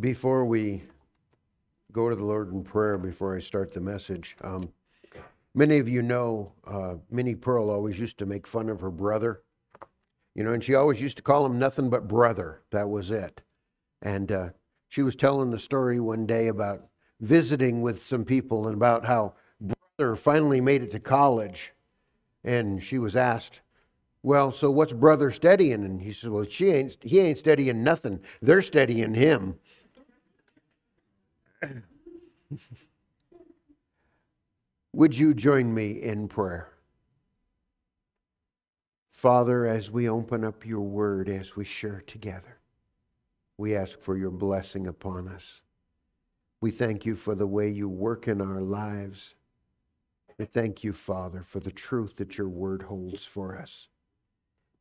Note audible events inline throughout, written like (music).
Before we go to the Lord in prayer, before I start the message, um, many of you know uh, Minnie Pearl always used to make fun of her brother. You know, and she always used to call him nothing but brother. That was it. And uh, she was telling the story one day about visiting with some people and about how brother finally made it to college. And she was asked, well, so what's brother studying? And he said, Well, she ain't he ain't studying nothing. They're studying him. (laughs) Would you join me in prayer? Father, as we open up your word, as we share together, we ask for your blessing upon us. We thank you for the way you work in our lives. We thank you, Father, for the truth that your word holds for us.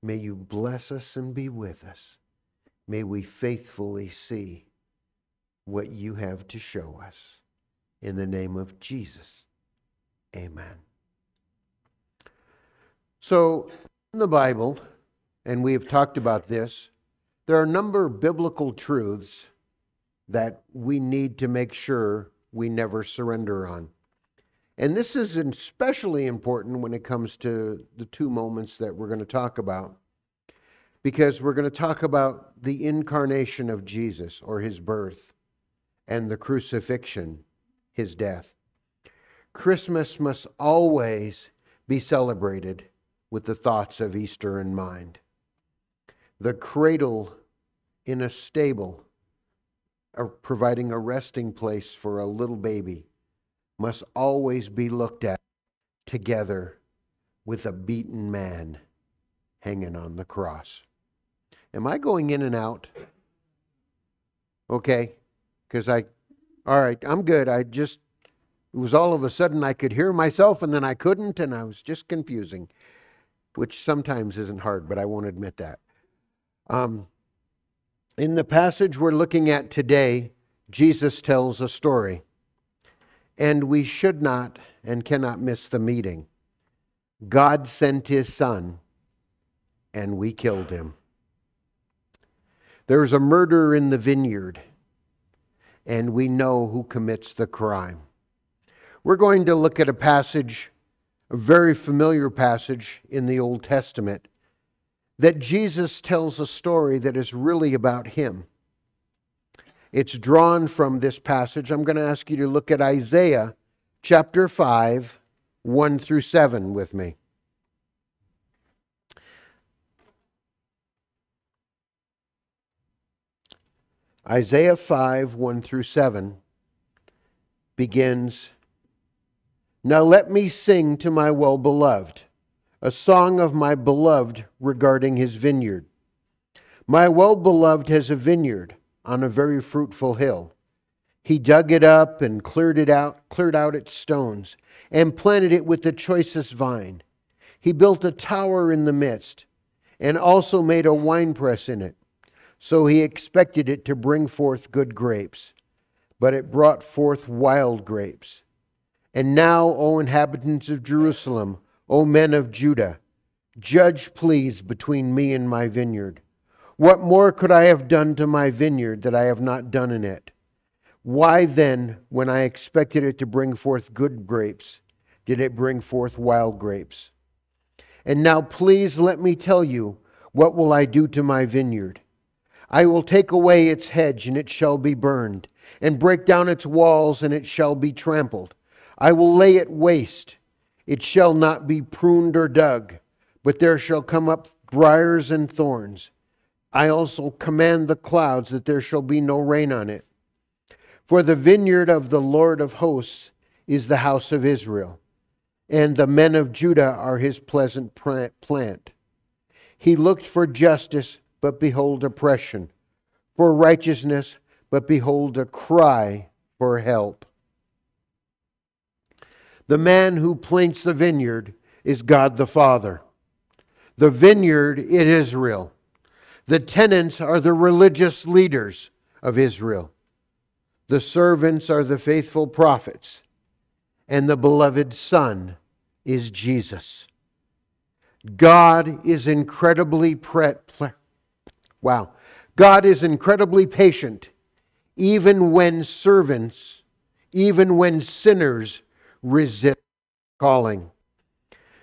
May you bless us and be with us. May we faithfully see what you have to show us. In the name of Jesus, amen. So, in the Bible, and we have talked about this, there are a number of biblical truths that we need to make sure we never surrender on. And this is especially important when it comes to the two moments that we're going to talk about, because we're going to talk about the incarnation of Jesus or his birth and the crucifixion, his death. Christmas must always be celebrated with the thoughts of Easter in mind. The cradle in a stable, uh, providing a resting place for a little baby must always be looked at together with a beaten man hanging on the cross. Am I going in and out? Okay, because I, all right, I'm good. I just, it was all of a sudden I could hear myself and then I couldn't, and I was just confusing, which sometimes isn't hard, but I won't admit that. Um, in the passage we're looking at today, Jesus tells a story and we should not and cannot miss the meeting. God sent his son, and we killed him. There's a murder in the vineyard, and we know who commits the crime. We're going to look at a passage, a very familiar passage in the Old Testament, that Jesus tells a story that is really about him. It's drawn from this passage. I'm going to ask you to look at Isaiah chapter 5, 1 through 7 with me. Isaiah 5, 1 through 7 begins Now let me sing to my well beloved, a song of my beloved regarding his vineyard. My well beloved has a vineyard on a very fruitful hill. He dug it up and cleared it out, cleared out its stones, and planted it with the choicest vine. He built a tower in the midst, and also made a winepress in it. So he expected it to bring forth good grapes, but it brought forth wild grapes. And now, O inhabitants of Jerusalem, O men of Judah, judge please between me and my vineyard. What more could I have done to my vineyard that I have not done in it? Why then, when I expected it to bring forth good grapes, did it bring forth wild grapes? And now please let me tell you, what will I do to my vineyard? I will take away its hedge, and it shall be burned, and break down its walls, and it shall be trampled. I will lay it waste. It shall not be pruned or dug, but there shall come up briers and thorns I also command the clouds that there shall be no rain on it. For the vineyard of the Lord of hosts is the house of Israel, and the men of Judah are his pleasant plant. He looked for justice, but behold oppression, for righteousness, but behold a cry for help. The man who plants the vineyard is God the Father. The vineyard is Israel. The tenants are the religious leaders of Israel. The servants are the faithful prophets. And the beloved Son is Jesus. God is incredibly pre- wow. God is incredibly patient even when servants, even when sinners resist calling.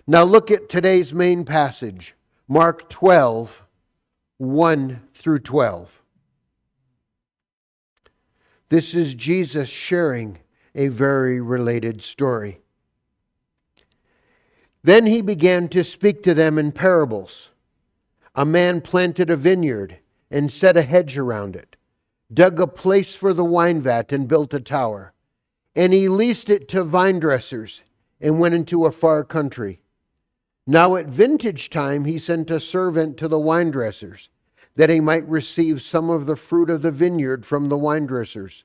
Now look at today's main passage, Mark 12, 1 through 12. This is Jesus sharing a very related story. Then he began to speak to them in parables. A man planted a vineyard and set a hedge around it, dug a place for the wine vat, and built a tower. And he leased it to vine dressers and went into a far country. Now at vintage time he sent a servant to the wine dressers, that he might receive some of the fruit of the vineyard from the wine dressers.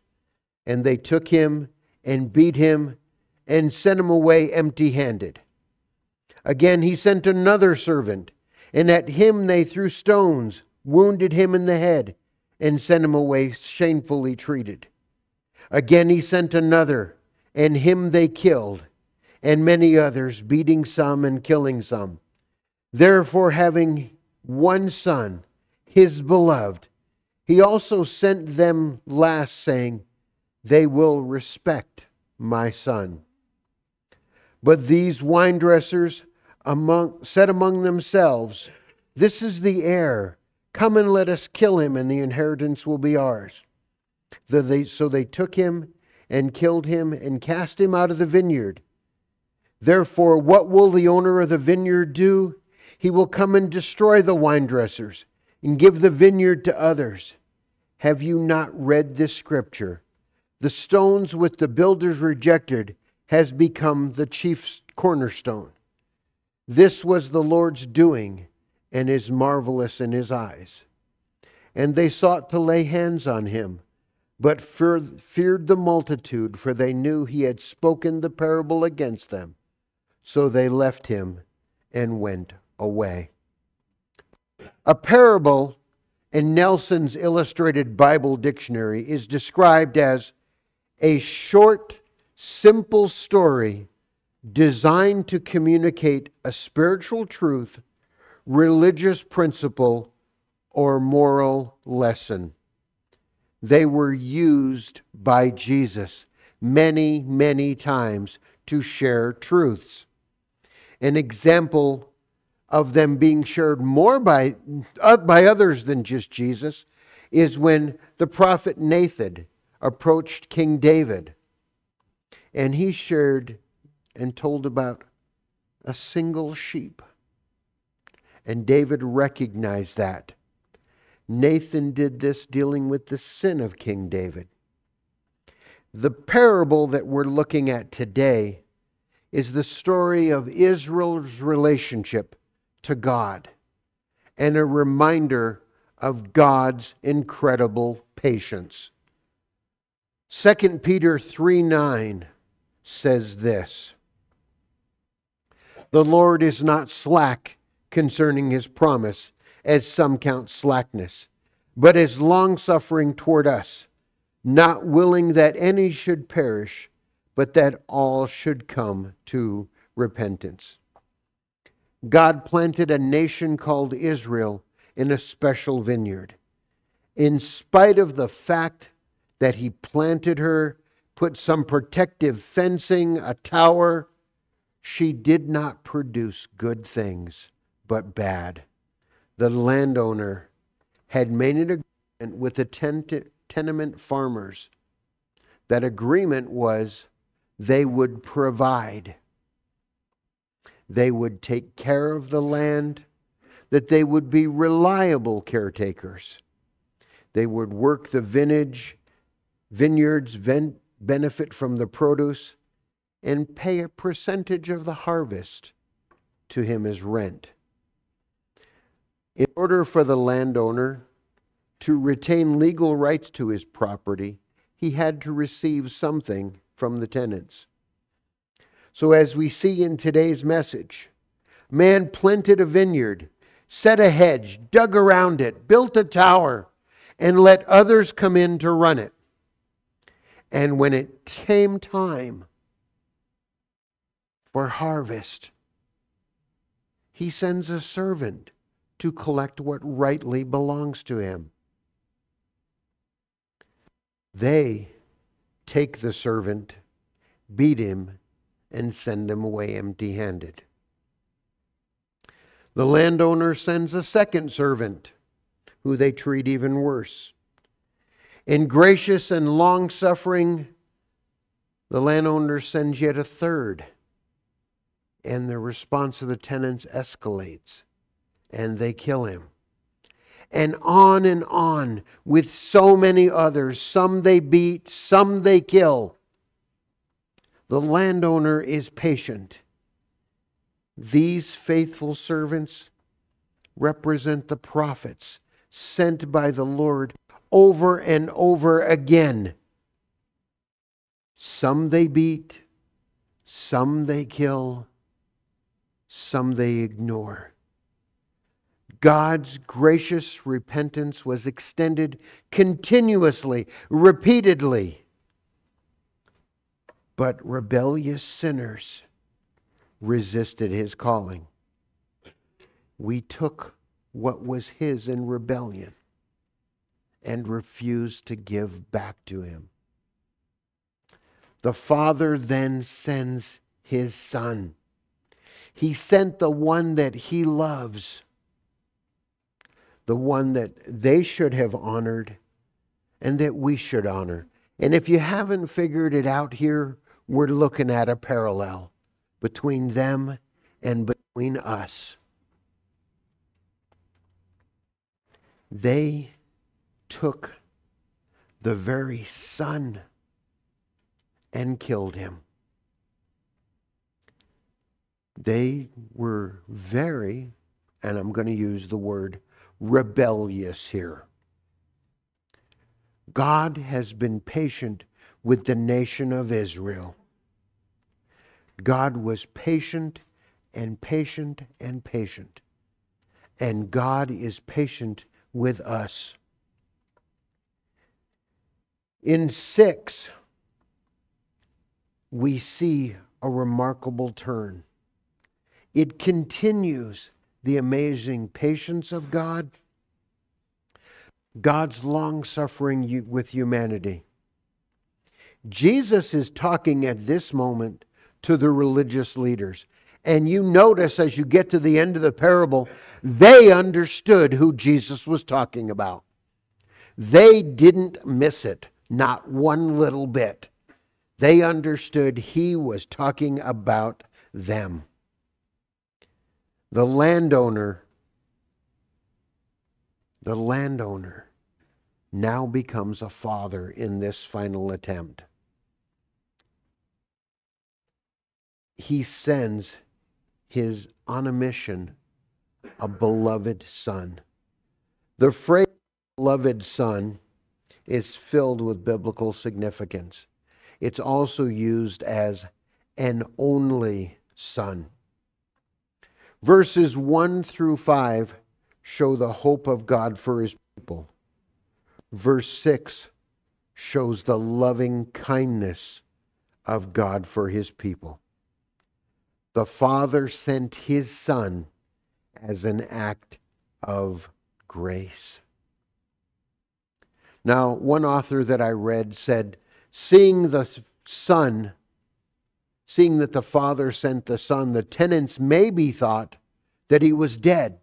And they took him and beat him and sent him away empty handed. Again he sent another servant, and at him they threw stones, wounded him in the head, and sent him away shamefully treated. Again he sent another, and him they killed, and many others, beating some and killing some. Therefore, having one son, his beloved, he also sent them last, saying, They will respect my son. But these wine dressers among, said among themselves, This is the heir. Come and let us kill him, and the inheritance will be ours. So they, so they took him and killed him and cast him out of the vineyard. Therefore, what will the owner of the vineyard do? He will come and destroy the wine dressers and give the vineyard to others. Have you not read this scripture? The stones which the builders rejected has become the chief cornerstone. This was the Lord's doing and is marvelous in his eyes. And they sought to lay hands on him, but feared the multitude, for they knew he had spoken the parable against them. So they left him and went away. A parable in Nelson's Illustrated Bible Dictionary is described as a short, simple story designed to communicate a spiritual truth, religious principle, or moral lesson. They were used by Jesus many, many times to share truths. An example of them being shared more by, uh, by others than just Jesus is when the prophet Nathan approached King David and he shared and told about a single sheep. And David recognized that. Nathan did this dealing with the sin of King David. The parable that we're looking at today is the story of Israel's relationship to God and a reminder of God's incredible patience. 2 Peter 3 9 says this the Lord is not slack concerning his promise, as some count slackness, but is longsuffering toward us, not willing that any should perish, but that all should come to repentance. God planted a nation called Israel in a special vineyard. In spite of the fact that he planted her, put some protective fencing, a tower, she did not produce good things, but bad. The landowner had made an agreement with the tenement farmers. That agreement was they would provide, they would take care of the land, that they would be reliable caretakers. They would work the vintage, vineyards, benefit from the produce, and pay a percentage of the harvest to him as rent. In order for the landowner to retain legal rights to his property, he had to receive something from the tenants. So, as we see in today's message, man planted a vineyard, set a hedge, dug around it, built a tower, and let others come in to run it. And when it came time for harvest. He sends a servant to collect what rightly belongs to him. They take the servant, beat him, and send him away empty handed. The landowner sends a second servant, who they treat even worse. In gracious and long suffering, the landowner sends yet a third, and the response of the tenants escalates, and they kill him. And on and on with so many others. Some they beat, some they kill. The landowner is patient. These faithful servants represent the prophets sent by the Lord over and over again. Some they beat, some they kill, some they ignore. God's gracious repentance was extended continuously, repeatedly. But rebellious sinners resisted his calling. We took what was his in rebellion and refused to give back to him. The Father then sends his Son. He sent the one that he loves, the one that they should have honored and that we should honor. And if you haven't figured it out here, we're looking at a parallel between them and between us. They took the very Son and killed him. They were very, and I'm going to use the word rebellious here. God has been patient with the nation of Israel. God was patient and patient and patient. And God is patient with us. In six, we see a remarkable turn. It continues the amazing patience of God, God's long suffering with humanity. Jesus is talking at this moment to the religious leaders. And you notice as you get to the end of the parable, they understood who Jesus was talking about. They didn't miss it, not one little bit. They understood he was talking about them. The landowner, the landowner now becomes a father in this final attempt. He sends his on a mission a beloved son. The phrase beloved son is filled with biblical significance. It's also used as an only son. Verses 1 through 5 show the hope of God for his people. Verse 6 shows the loving kindness of God for his people. The Father sent his Son as an act of grace. Now, one author that I read said, seeing the Son, seeing that the Father sent the Son, the tenants maybe thought that he was dead,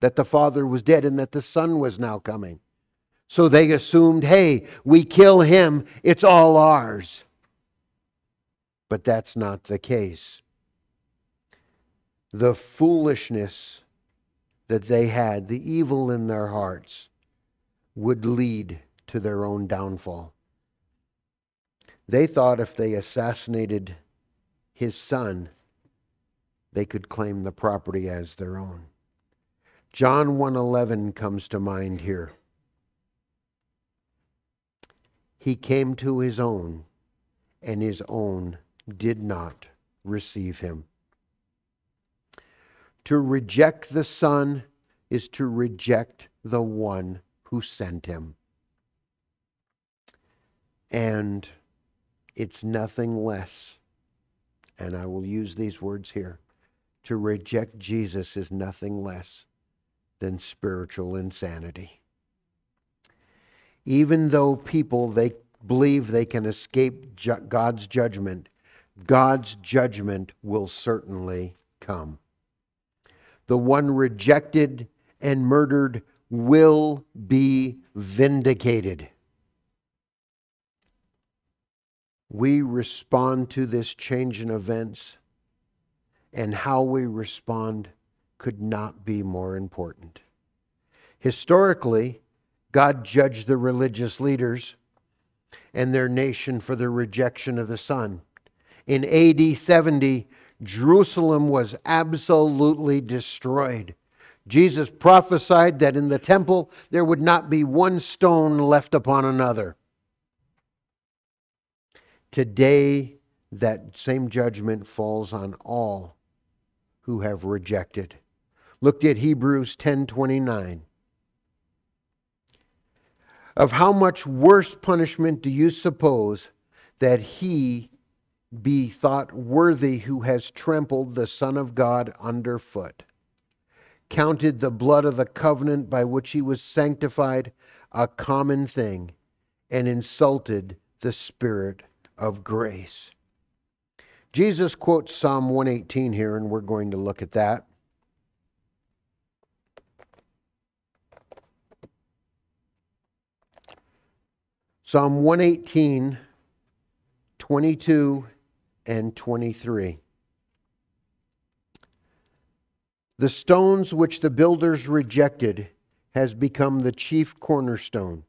that the Father was dead, and that the Son was now coming. So they assumed, hey, we kill him, it's all ours. But that's not the case. The foolishness that they had, the evil in their hearts, would lead to their own downfall. They thought if they assassinated his son, they could claim the property as their own. John 1:11 comes to mind here. He came to his own, and his own did not receive him. To reject the Son is to reject the one who sent him. And it's nothing less, and I will use these words here to reject Jesus is nothing less than spiritual insanity. Even though people, they believe they can escape ju- God's judgment, God's judgment will certainly come. The one rejected and murdered will be vindicated. We respond to this change in events, and how we respond could not be more important. Historically, God judged the religious leaders and their nation for their rejection of the Son. In AD 70, Jerusalem was absolutely destroyed. Jesus prophesied that in the temple there would not be one stone left upon another. Today, that same judgment falls on all who have rejected. Looked at Hebrews 10:29. Of how much worse punishment do you suppose that he be thought worthy who has trampled the Son of God underfoot, counted the blood of the covenant by which he was sanctified a common thing, and insulted the Spirit of grace. Jesus quotes Psalm 118 here, and we're going to look at that. Psalm 118, 22 and 23. The stones which the builders rejected has become the chief cornerstone.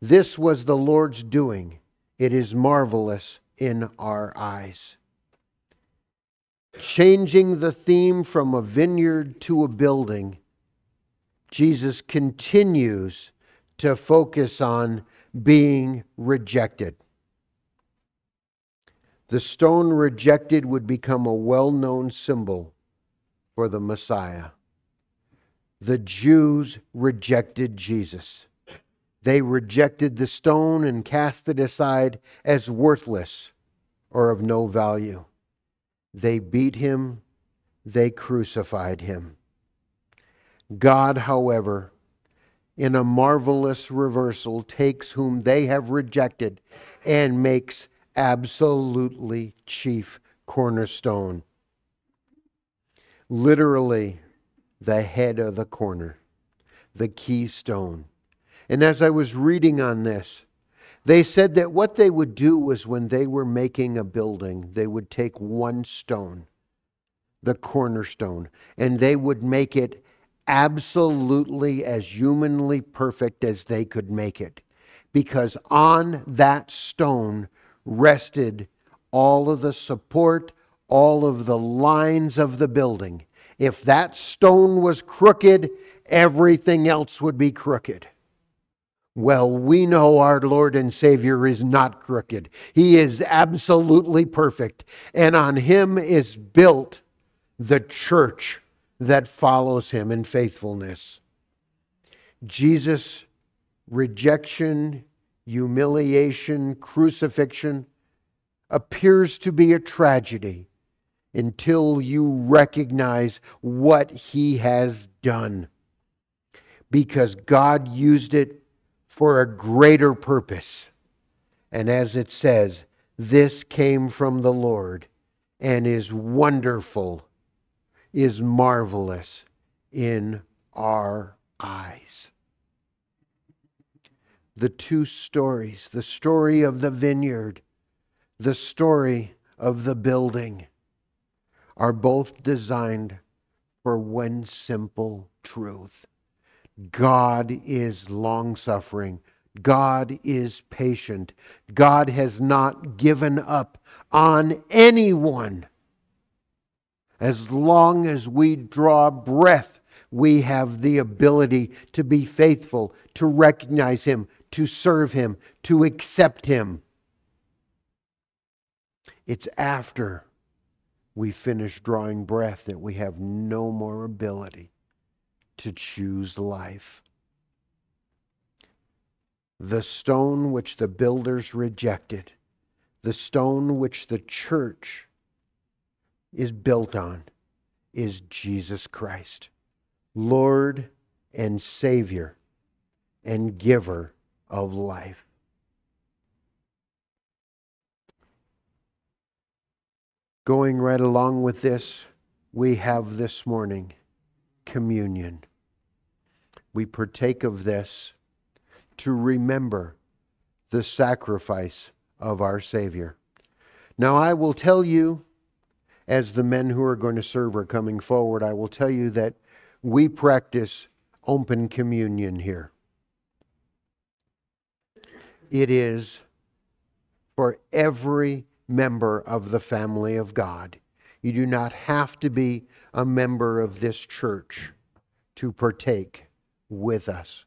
This was the Lord's doing. It is marvelous in our eyes. Changing the theme from a vineyard to a building, Jesus continues to focus on being rejected. The stone rejected would become a well known symbol for the Messiah. The Jews rejected Jesus. They rejected the stone and cast it aside as worthless or of no value. They beat him, they crucified him. God, however, in a marvelous reversal, takes whom they have rejected and makes absolutely chief cornerstone. Literally, the head of the corner, the keystone. And as I was reading on this, they said that what they would do was when they were making a building, they would take one stone, the cornerstone, and they would make it absolutely as humanly perfect as they could make it. Because on that stone rested all of the support, all of the lines of the building. If that stone was crooked, everything else would be crooked. Well, we know our Lord and Savior is not crooked. He is absolutely perfect. And on him is built the church that follows him in faithfulness. Jesus' rejection, humiliation, crucifixion appears to be a tragedy until you recognize what he has done. Because God used it for a greater purpose. And as it says, this came from the Lord and is wonderful is marvelous in our eyes. The two stories the story of the vineyard, the story of the building are both designed for one simple truth God is long suffering. God is patient. God has not given up on anyone. As long as we draw breath, we have the ability to be faithful, to recognize Him, to serve Him, to accept Him. It's after we finish drawing breath that we have no more ability to choose life. The stone which the builders rejected, the stone which the church is built on, is Jesus Christ, Lord and Savior and giver of life. Going right along with this, we have this morning communion. We partake of this to remember the sacrifice of our Savior. Now, I will tell you, as the men who are going to serve are coming forward, I will tell you that we practice open communion here. It is for every member of the family of God. You do not have to be a member of this church to partake with us.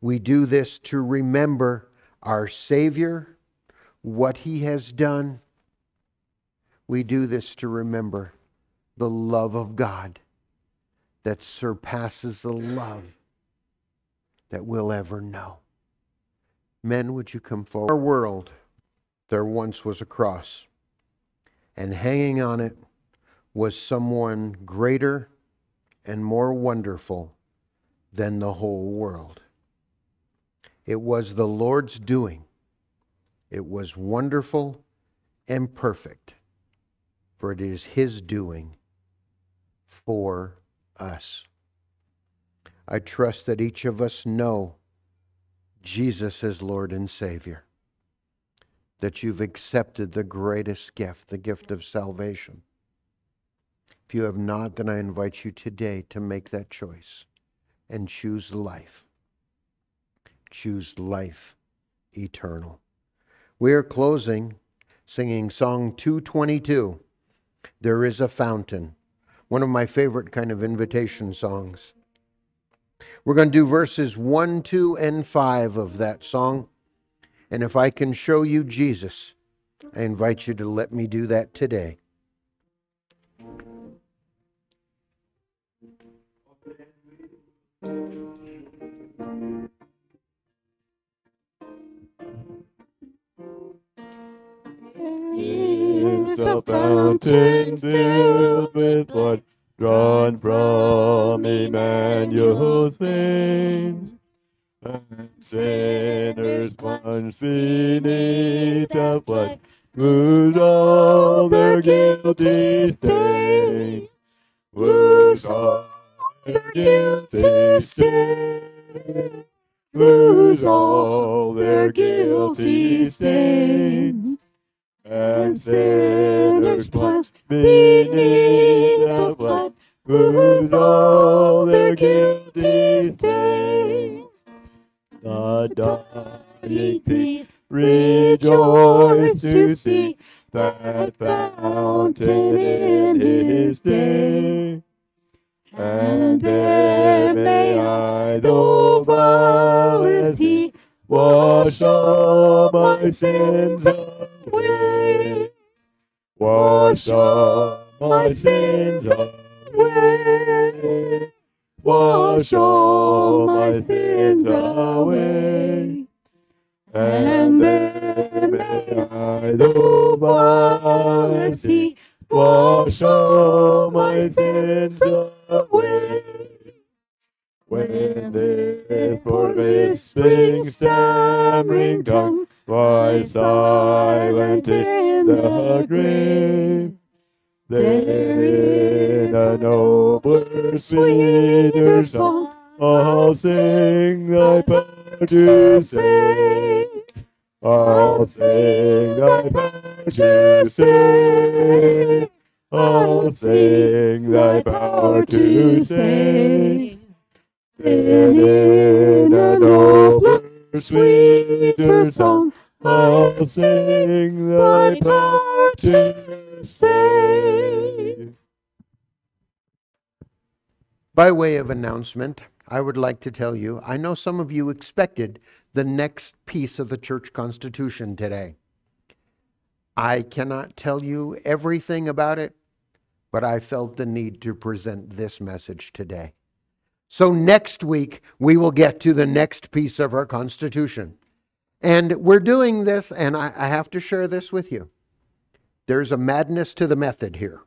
We do this to remember our Savior, what He has done. We do this to remember the love of God that surpasses the love that we'll ever know. Men, would you come forward? Our world, there once was a cross, and hanging on it was someone greater and more wonderful than the whole world. It was the Lord's doing. It was wonderful and perfect, for it is His doing for us. I trust that each of us know Jesus as Lord and Savior, that you've accepted the greatest gift, the gift of salvation. If you have not, then I invite you today to make that choice and choose life. Choose life eternal. We are closing singing Song 222 There is a Fountain, one of my favorite kind of invitation songs. We're going to do verses 1, 2, and 5 of that song. And if I can show you Jesus, I invite you to let me do that today. A fountain dying thief rejoiced to see that fountain in his day. And there may I, though vile as he, wash all my sins away. Wash all my sins away. Wash all my sins away. And there may I, as he, wash all my sins away. When therefore this spring stammering tongue lies silent in the grave, there in a nobler, sweeter song I'll sing thy power to save. I'll sing thy power to save. I'll sing thy power to save. Then in a nobler, sweeter song, I'll sing thy power to By way of announcement, I would like to tell you I know some of you expected the next piece of the church constitution today. I cannot tell you everything about it, but I felt the need to present this message today. So next week, we will get to the next piece of our Constitution. And we're doing this, and I, I, have to share this with you. There's a madness to the method here.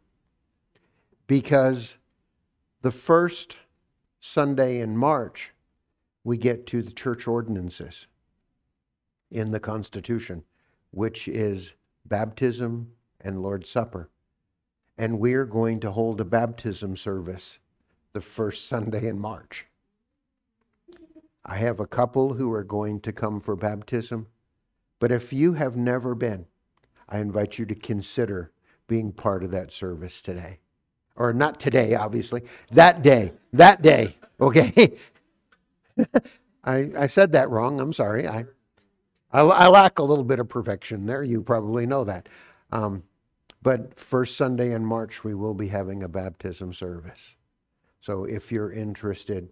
Because the first Sunday in March, we get to the church ordinances in the Constitution, which is baptism and Lord's Supper. and we are going to hold a baptism service the first Sunday in March. I have a couple who are going to come for baptism, but if you have never been, I invite you to consider being part of that service today. Or not today, obviously, that day, that day, okay? (laughs) I, I said that wrong. I'm sorry. I, I, I, lack a little bit of perfection there. You probably know that. Um, but first Sunday in March, we will be having a baptism service. So if you're interested,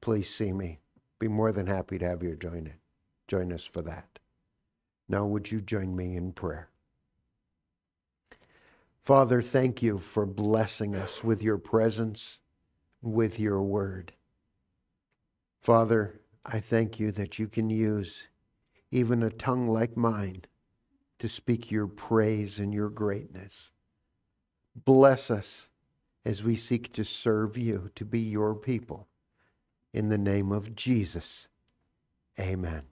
please see me. Be more than happy to have you join it. Join us for that. Now, would you join me in prayer? Father, thank you for blessing us with your presence, with your word. Father, I thank you that you can use even a tongue like mine to speak your praise and your greatness. Bless us as we seek to serve you, to be your people. In the name of Jesus, amen.